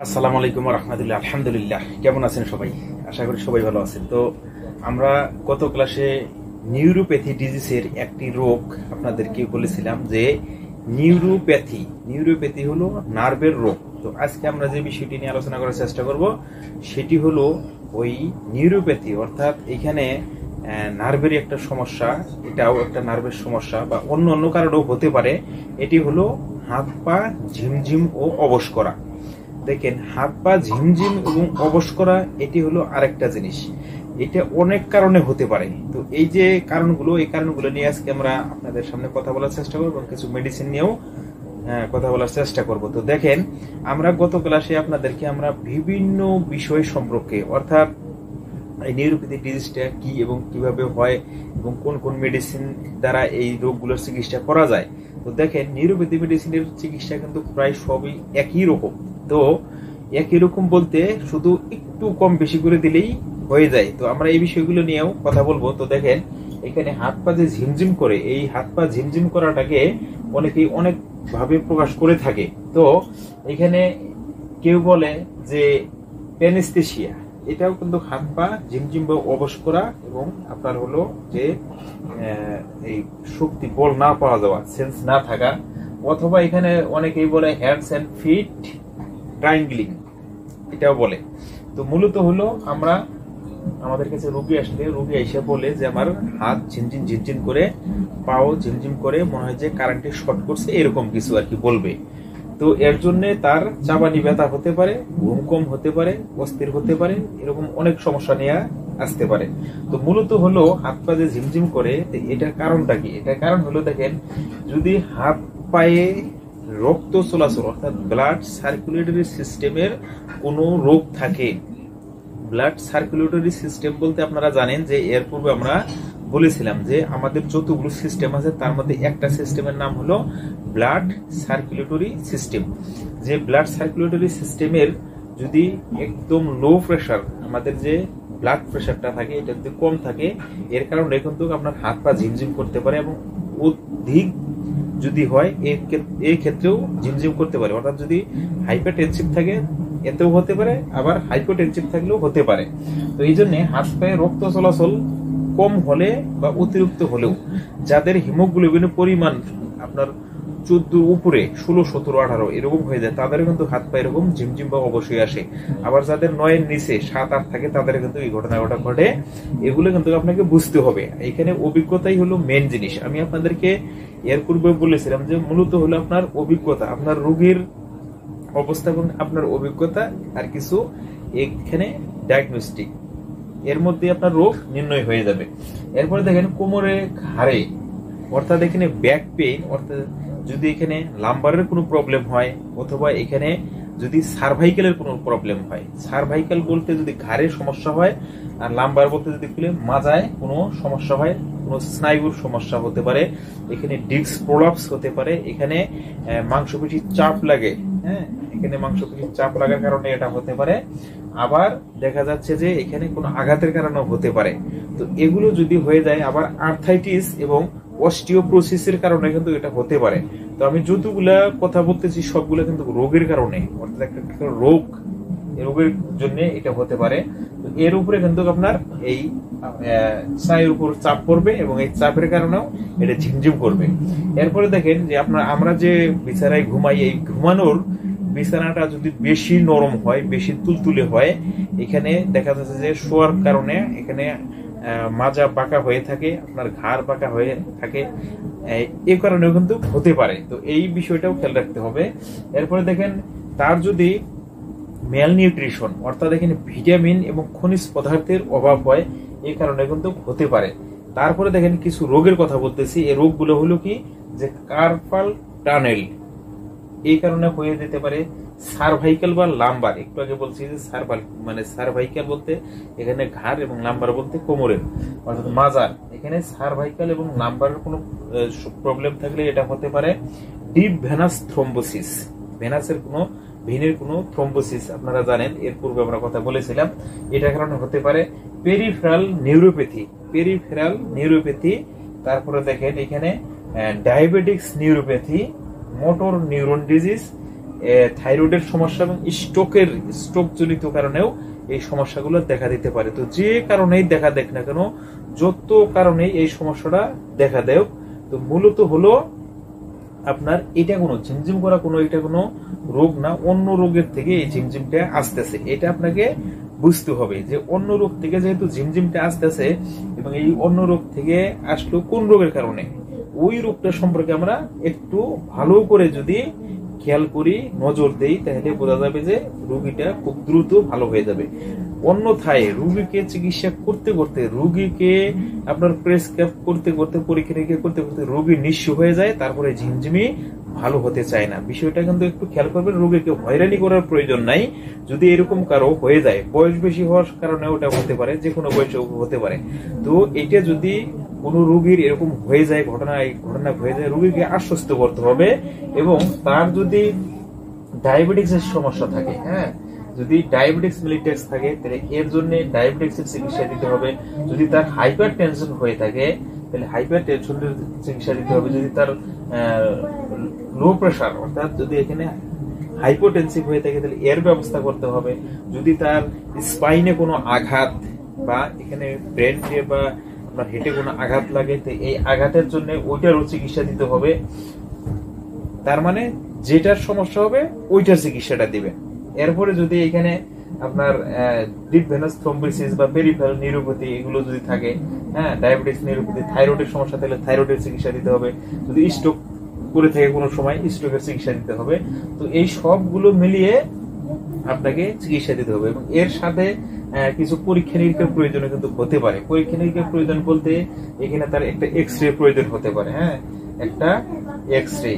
আসসালামু আলাইকুম রহমতুল্লাহ আলহামদুলিল্লাহ। কেমন আছেন সবাই? আশা করি সবাই ভালো আছেন। তো আমরা গত ক্লাসে নিউরোপ্যাথি ডিজিজের একটি রোগ আপনাদেরকে বলেছিলাম যে নিউরোপ্যাথি নিউরোপ্যাথি হলো নার্ভের রোগ। তো আজকে আমরা যে বিষয়টি নিয়ে আলোচনা করার চেষ্টা করব, সেটি হলো ওই নিউরোপ্যাথি, অর্থাৎ এখানে নার্ভের একটা সমস্যা, এটাও একটা নার্ভের সমস্যা বা অন্য অন্য কারণেও হতে পারে। এটি হলো হাত পা ঝিমঝিম ও অবশ করা। দেখেন, হাত পা ঝিমঝিম এবং অবশ করা, এটি হলো আরেকটা জিনিস। এটা অনেক কারণে হতে পারে। তো এই যে কারণগুলো, এই কারণগুলো নিয়ে আজকে আমরা আপনাদের সামনে কথা বলার চেষ্টা করব এবং কিছু মেডিসিন নিয়েও কথা বলার চেষ্টা করব। তো দেখেন, আমরা গত ক্লাসে আপনাদেরকে আমরা বিভিন্ন বিষয় সম্পর্কে, অর্থাৎ এই নিউরোপ্যাথিক ডিজিজটা কি এবং কীভাবে হয় এবং কোন কোন মেডিসিন দ্বারা এই রোগগুলোর চিকিৎসা করা যায়। তো দেখেন নিউরোপ্যাথি মেডিসিনের চিকিৎসা কিন্তু প্রায় সবই একই রকম। তো একই রকম বলতে শুধু একটু কম বেশি করে দিলেই হয়ে যায়। তো আমরা এই বিষয়গুলো নিয়েও কথা বলব। তো দেখেন, এখানে হাত পা যে ঝিমঝিম করে, এই হাত পা ঝিমঝিম করাটাকে অনেকেই অনেক ভাবে প্রকাশ করে থাকে। তো এখানে কেউ বলে যে প্যানেস্থেশিয়া এটাও কিন্তু হাত পা ঝিমঝিম বা অবশ করা এবং আপনার হলো যে এই শক্তি বল না পাওয়া যাওয়া, সেন্স না থাকা। অথবা এখানে অনেকেই বলে হ্যান্ডস অ্যান্ড ফিট ট্রাইঙ্গলিং এটাও বলে। তো মূলত হলো আমরা আমাদের কাছে রোগী আসলে রোগী এসে বলে যে আমার হাত ঝিনঝিন ঝিনঝিন করে, পাও ঝিমঝিম করে মনে হয় যে কারেন্টে শর্ট করছে, এরকম কিছু আর কি বলবে। তো এর জন্য তার চাবানি ব্যথা হতে পারে, ঘুম কম হতে পারে, অস্থির হতে পারে, এরকম অনেক সমস্যা নিয়ে আসতে পারে। তো মূলত হলো হাত পা যে ঝিমঝিম করে এটার কারণটা কি? এটার কারণ হলো দেখেন, যদি হাত পায়ে রক্ত চলাচল অর্থাৎ ব্লাড সার্কুলেটরি সিস্টেমের কোনো রোগ থাকে। ব্লাড সার্কুলেটরি সিস্টেম বলতে আপনারা জানেন যে, এর পূর্বে আমরা বলেছিলাম যে, আমাদের যতগুলো সিস্টেম আছে, তার মধ্যে একটা সিস্টেমের নাম হলো ব্লাড সার্কুলেটরি সিস্টেম যে ব্লাড সার্কুলেটরি সিস্টেমের যদি একদম লো প্রেশার আমাদের যে ব্লাড প্রেশারটা থাকে, এটা যদি কম থাকে, এর কারণে কিন্তু আপনার হাত পা ঝিমঝিম করতে পারে এবং অধিক যদি হয় এই ক্ষেত্রেও ঝিমঝিম করতে পারে। অর্থাৎ যদি হাইপারটেনসিভ থাকে, এতেও হতে পারে, আবার হাইপোটেনসিভ থাকলেও হতে পারে। তো এই জন্যে হাত পায়ে রক্ত চলাচল কম হলে বা অতিরিক্ত হলেও যাদের হিমোগ্লোবিনের পরিমাণ আপনার চোদ্দ উপরে ষোলো, সতেরো, আঠারো, এরকম হয়ে যায়। তাদের কিন্তু হাত পা এরকম ঝিমঝিম বা অবশ্যই আসে। আবার যাদের নয়ের নিচে সাত, আট থাকে, তাদের কিন্তু এই ঘটনাটা ঘটে এগুলো কিন্তু আপনাকে বুঝতে হবে। এখানে অভিজ্ঞতাই হলো মেন জিনিস। আমি আপনাদেরকে এর পূর্বে বলেছিলাম যে মূলত হলো আপনার অভিজ্ঞতা, আপনার রোগীর অবস্থা এবং আপনার অভিজ্ঞতা আর কিছু এখানে ডায়াগনস্টিক এর মধ্যে আপনার রোগ নির্ণয় হয়ে যাবে। এরপরে দেখেন কোমরে ঘাড়ে, অর্থাৎ এখানে ব্যাক পেইন অর্থাৎ যদি এখানে লাম্বারের কোনো প্রবলেম হয়, অথবা এখানে যদি সার্ভাইকেলের কোনো প্রবলেম হয়। সার্ভাইকেল বলতে যদি ঘাড়ের সমস্যা হয়, আর লাম্বার বলতে যদি খুলে মাজায় কোনো সমস্যা হয়, কোনো স্নায়ুর সমস্যা হতে পারে, এখানে ডিস্ক প্রলাপস হতে পারে, এখানে মাংসপেশির চাপ লাগে হ্যাঁ? এখানে মাংসপেশির চাপ লাগার কারণে এটা হতে পারে। আবার দেখা যাচ্ছে যে এখানে কোনো আঘাতের কারণেও হতে পারে। তো এগুলো যদি হয়ে যায়, আবার আর্থাইটিস এবং অস্টিওপ্রোসিসের কারণে কিন্তু এটা হতে পারে। তো আমি যতগুলা কথা বলতেছি, সবগুলো কিন্তু রোগের কারণে। অর্থাৎ একটা রোগ, রোগের জন্য এটা হতে পারে। এর উপরে কিন্তু আপনার এই স্নায়ুর উপর চাপ পড়বে এবং এই চাপের কারণেও এটা ঝিমঝিম করবে। এরপরে দেখেন যে আপনার, আমরা যে বিছানায় ঘুমাই, এই ঘুমানোর বিছানাটা যদি বেশি নরম হয়, বেশি তুলতুলে হয়, এখানে দেখা যাচ্ছে যে শোয়ার কারণে এখানে মাজা বাঁকা হয়ে থাকে, আপনার ঘাড় বাঁকা হয়ে থাকে। এই কারণেও কিন্তু হতে পারে। তো এই বিষয়টাও খেয়াল রাখতে হবে। এরপরে দেখেন, তার যদি মেল নিউট্রিশন অর্থাৎ এখানে ভিটামিন এবং খনিজ পদার্থের অভাব হয় এই কারণে কিন্তু হতে পারে। তারপরে দেখেন, কিছু রোগের কথা বলতেছি। এই রোগগুলো হলো কি? যে কার্পাল টানেল এই কারণে হয়ে যেতে পারে। সার্ভাইকাল বা লাম্বার, একটু আগে বলছি যে সার্ভাল মানে সার্ভাইকাল বলতে এখানে ঘাড় এবং লাম্বার বলতে কোমরের, অর্থাৎ মাজার। এখানে সার্ভাইকাল এবং লাম্বারের কোনো প্রবলেম থাকলে এটা হতে পারে ডিপ ভেনাস থ্রম্বোসিস। ভেনাসের কোনো, ভেনের কোনো থ্রম্বোসিস, আপনারা জানেন, এর পূর্বে আমরা কথা বলেছিলাম। এটা কারণে হতে পারে পেরিফেরাল নিউরোপ্যাথি পেরিফেরাল নিউরোপ্যাথি তারপরে দেখেন এখানে diabetics neuropathy motor neuron disease থাইরয়েডের সমস্যা এবং স্ট্রোকের স্ট্রোক জনিত কারণেও এই সমস্যাগুলো দেখা দিতে পারে। তো যে কারণেই দেখা দেখ না কেন, যত কারণেই এই সমস্যাটা দেখা দেয় তো মূলত হলো আপনার এটা কোনো ঝিমঝিম করা, কোনো এটা কোনো রোগ না, অন্য রোগের থেকে এই ঝিমঝিমটা আসতেছে। এটা আপনাকে বুঝতে হবে যে অন্য রোগ থেকে যেহেতু ঝিমঝিমটা আসতেছে এবং এই অন্য রোগ থেকে আসলো কোন রোগের কারণে? ওই রোগটা সম্পর্কে আমরা একটু ভালো করে যদি খেয়াল করি, নজর দেই, তাহলে বোঝা যাবে যে রোগীটা খুব দ্রুত ভালো হয়ে যাবে। অন্যথায় রুগীকে চিকিৎসা করতে করতে, রুগীকে আপনার প্রেসক্রাইব করতে করতে, পরীক্ষা নিরীক্ষা করতে করতে রোগী নিঃস্ব হয়ে যায়, তারপরে ঝিমঝিমি ভালো হতে চায় না। বিষয়টা কিন্তু একটু খেয়াল করবেন, রোগীকে হয়রানি করার প্রয়োজন নাই। যদি এরকম কারও হয়ে যায়, বয়স বেশি হওয়ার কারণে ওটা হতে পারে যে কোনো বয়সে হতে পারে। তো এটা যদি কোনো রোগীর এরকম হয়ে যায় ঘটনা ঘটনা হয়ে যায়, রোগীকে আশ্বস্ত করতে হবে এবং তার যদি ডায়াবেটিক্সের সমস্যা থাকে হ্যাঁ যদি ডায়াবেটিক্স মিলিটেক্স থাকে, তাহলে এর জন্য ডায়াবেটিক্সের চিকিৎসা দিতে হবে। যদি তার হাইপার টেনশন হয়ে থাকে, তাহলে হাইপার টেনশনের চিকিৎসা দিতে হবে। যদি তার লো প্রেশার অর্থাৎ যদি এখানে হাইপোটেনসিভ হয়ে থাকে, তাহলে এর ব্যবস্থা করতে হবে। যদি তার স্পাইনে কোনো আঘাত বা এখানে ব্রেনে বা আপনার হেঁটে কোনো আঘাত লাগে, তো এই আঘাতের জন্য ওইটারও চিকিৎসা দিতে হবে। তার মানে যেটার সমস্যা হবে, ওইটার চিকিৎসাটা দিবেন। এরপরে যদি এখানে আপনার ডিপ ভেনাস থ্রম্বোসিস বা পেরিফেরাল নিউরোপ্যাথি এগুলো যদি থাকে হ্যাঁ ডায়াবেটিস নিউরোপ্যাথি থাইরয়েডের সমস্যা থাকলে থাইরয়েডের চিকিৎসা দিতে হবে। যদি স্ট্রোক করে থাকে কোনো সময় স্ট্রোকের চিকিৎসা দিতে হবে। তো এই সবগুলো মিলিয়ে আপনাকে চিকিৎসা দিতে হবে এবং এর সাথে কিছু পরীক্ষা নিরীক্ষার প্রয়োজন কিন্তু হতে পারে। পরীক্ষা নিরীক্ষার প্রয়োজন বলতে এখানে তার একটা এক্স রে প্রয়োজন হতে পারে হ্যাঁ? একটা এক্স রে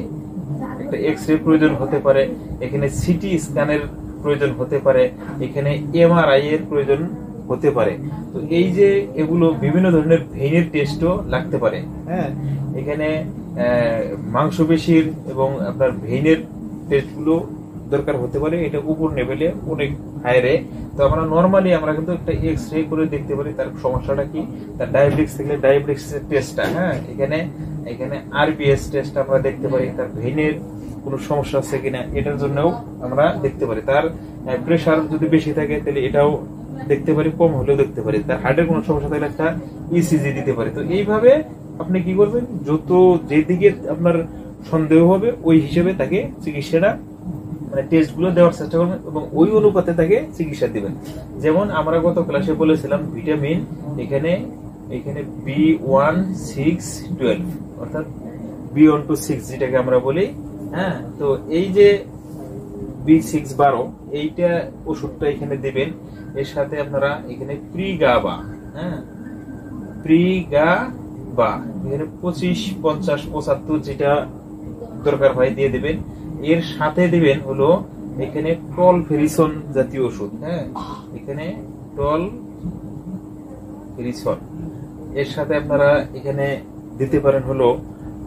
একটা এক্স রে প্রয়োজন হতে পারে। এখানে সিটি স্ক্যানের প্রয়োজন হতে পারে। এখানে এমআরআই এর প্রয়োজন হতে পারে। তো এই যে এগুলো বিভিন্ন ধরনের ভেইনের টেস্টও লাগতে পারে হ্যাঁ? এখানে মাংসপেশির এবং আপনার ভেইনের টেস্টগুলো দরকার হতে পারে। এটা উপর লেভেলে অনেক হায়ারে তো আমরা নর্মালি আমরা কিন্তু একটা এক্স রে করে দেখতে পারি তার সমস্যাটা কি? তার ডায়াবেটিক্স থাকলে ডায়াবেটিক্স টেস্টটা হ্যাঁ? এখানে এখানে আরবিএস টেস্ট আমরা দেখতে পারি। তার ভেনের কোনো সমস্যা আছে কিনা, এটার জন্যও আমরা দেখতে পারি। তার প্রেশার যদি বেশি থাকে তাহলে এটাও দেখতে পারি, কম হলেও দেখতে পারি। তার হার্টের কোনো সমস্যা থাকলে একটা ইসিজি দিতে পারি। তো এইভাবে আপনি কি করবেন? যত যেদিকে আপনার সন্দেহ হবে, ওই হিসেবে তাকে চিকিৎসাটা মানে টেস্টগুলো দেওয়ার চেষ্টা করবেন এবং ওই অনুপাতে তাকে চিকিৎসা দিবেন। যেমন আমরা গত ক্লাসে বলেছিলাম ভিটামিন এখানে এখানে বি ওয়ান সিক্স টুয়েলভ অর্থাৎ বি ওয়ান টু সিক্স যেটাকে আমরা বলি হ্যাঁ? তো এই যে বি সিক্স বারো, এইটা ওষুধটা এখানে দিবেন। এর সাথে আপনারা এখানে প্রি গা প্রিগাবা হ্যাঁ? প্রিগাবা এখানে পঁচিশ, পঞ্চাশ, পঁচাত্তর যেটা দরকার হয় দিয়ে দিবেন। এর সাথে দিবেন হলো এখানে টল ফেরিসন জাতীয় ওষুধ হ্যাঁ? এখানে টল ফেরিসন। এর সাথে আপনারা এখানে দিতে পারেন হলো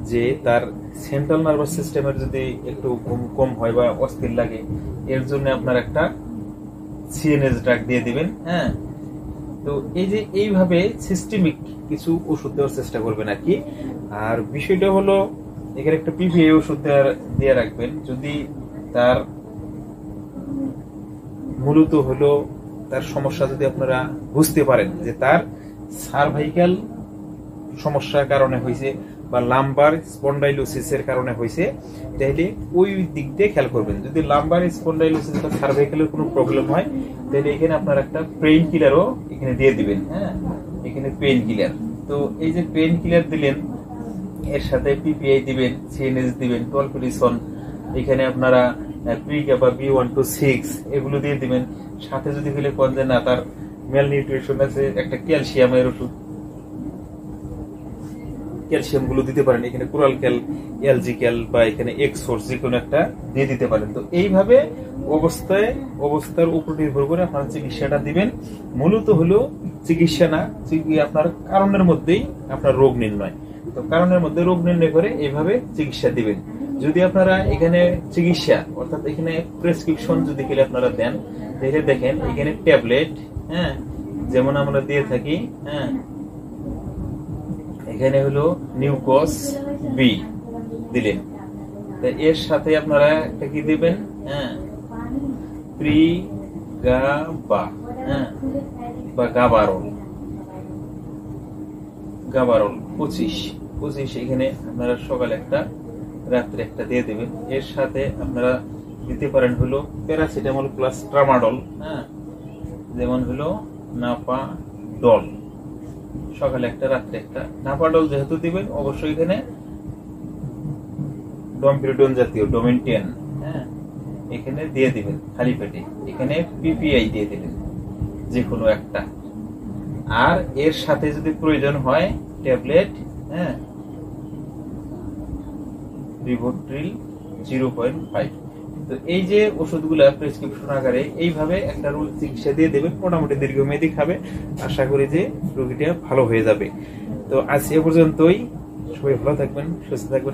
যে তার সেন্ট্রাল নার্ভাস সিস্টেমের যদি একটু ঘুম কম হয় বা অস্থির লাগে, এর জন্য আপনার একটা সিএনএস ড্রাগ দিয়ে দিবেন হ্যাঁ? তো এই যে এইভাবে সিস্টেমিক কিছু ওষুধ দেওয়ার চেষ্টা করবেন আর কি। আর বিষয়টা হলো এখানে একটা পিপিএ ওষুধ দিয়ে রাখবেন। যদি তার মূলত হলো তার সমস্যা যদি আপনারা বুঝতে পারেন যে তার সার্ভাইকাল সমস্যার কারণে হয়েছে বা লাম্বার স্পন্ডাইলোসিসের কারণে হয়েছে, তাহলে ওই দিক দিয়ে খেয়াল করবেন। যদি লাম্বার স্পন্ডাইলোসিস বা সার্ভাইকালের কোনো প্রবলেম হয়, তাহলে এখানে আপনার একটা পেইন কিলারও এখানে দিয়ে দিবেন হ্যাঁ? এখানে পেইন কিলার তো এই যে পেইন কিলার দিলেন এর সাথে পিপিআই দিবেন সিএনএস দিবেন টলফিলিসন এখানে আপনারা বা বি ওয়ান টু সিক্স এগুলো দিয়ে দিবেন। সাথে যদি কোন যে না, তার মেল নিউট্রিশন আছে, একটা ক্যালসিয়ামের ওষুধ। ক্যালসিয়ামগুলো দিতে পারেন, এখানে ক্যাল এলজি ক্যাল বা এখানে এক্সোর্স যে কোনো একটা দিয়ে দিতে পারেন। তো এইভাবে অবস্থায়, অবস্থার উপর নির্ভর করে আপনারা চিকিৎসাটা দিবেন। মূলত হলো চিকিৎসা না আপনার কারণের মধ্যেই আপনার রোগ নির্ণয়। কারণের মধ্যে রোগ নির্ণয় করে এইভাবে চিকিৎসা দিবেন। যদি আপনারা এখানে চিকিৎসা, অর্থাৎ এখানে প্রেসক্রিপশন যদি খেলে আপনারা দেন দেখে দেখেন এখানে ট্যাবলেট হ্যাঁ যেমন আমরা দিয়ে থাকি হ্যাঁ এখানে হলো নিউকস বি দিলেন। এর সাথে আপনারা একটা কি দিবেন? হ্যাঁ প্রি গাবা হ্যাঁ বা গাবারল গাবারল পঁচিশ। পঁচিশ এখানে আপনারা সকালে একটা, রাত্রে একটা দিয়ে দেবেন। এর সাথে আপনারা দিতে পারেন হলো প্যারাসিটামল প্লাস ট্রামাডল। হ্যাঁ যেমন হলো নাপা ডল সকালে একটা, রাত্রে একটা। নাপাডল যেহেতু দিবেন, অবশ্যই এখানে ডমপিরিডন জাতীয়, ডোমেন্টিয়ান। হ্যাঁ এখানে দিয়ে দিবেন খালি পেটে। এখানে পিপিআই দিয়ে দিবেন যে কোনো একটা। আর এর সাথে যদি প্রয়োজন হয়, ট্যাবলেট হ্যাঁ রিভোট্রিল জিরো পয়েন্ট ফাইভ তো এই যে ওষুধগুলা প্রেসক্রিপশন আকারে এইভাবে একটা রোগ চিকিৎসা দিয়ে দেবেন মোটামুটি দীর্ঘমেয়াদী খাবে। আশা করি যে রোগীটা ভালো হয়ে যাবে। তো আজ এ পর্যন্তই। সবাই ভালো থাকবেন, সুস্থ থাকবেন।